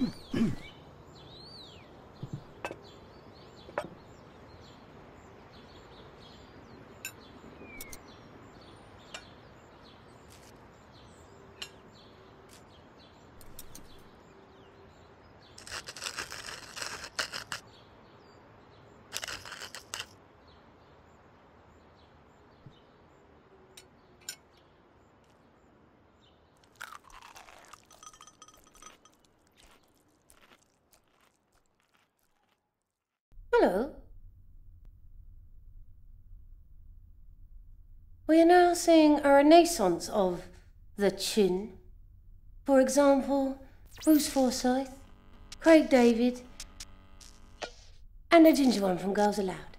Mm-hmm. Hello. We are now seeing a renaissance of the chin. For example, Bruce Forsyth, Craig David, and a ginger one from Girls Aloud.